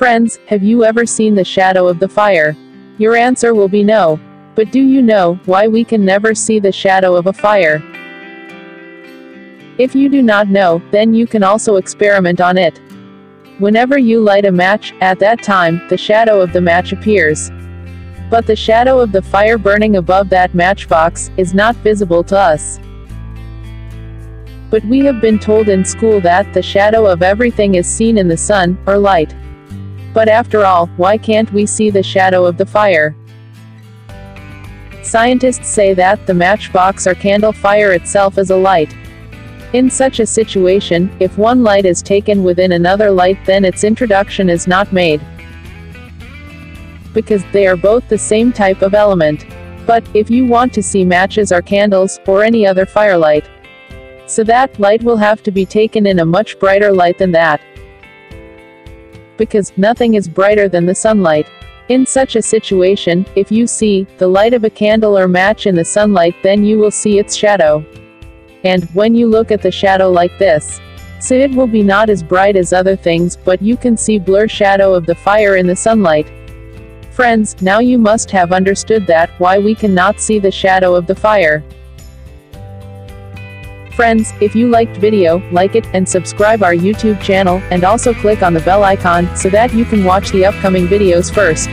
Friends, have you ever seen the shadow of the fire? Your answer will be no. But do you know why we can never see the shadow of a fire? If you do not know, then you can also experiment on it. Whenever you light a match, at that time, the shadow of the match appears. But the shadow of the fire burning above that matchbox is not visible to us. But we have been told in school that the shadow of everything is seen in the sun, or light. But after all, why can't we see the shadow of the fire? Scientists say that the matchbox or candle fire itself is a light. In such a situation, if one light is taken within another light then its introduction is not made. Because they are both the same type of element. But, if you want to see matches or candles, or any other firelight, so that light will have to be taken in a much brighter light than that because nothing is brighter than the sunlight. In such a situation, if you see the light of a candle or match in the sunlight, then you will see its shadow. And when you look at the shadow like this, so it will be not as bright as other things, but you can see blur shadow of the fire in the sunlight. Friends, now you must have understood that, why we cannot see the shadow of the fire. Friends, if you liked video, like it, and subscribe our YouTube channel, and also click on the bell icon, so that you can watch the upcoming videos first.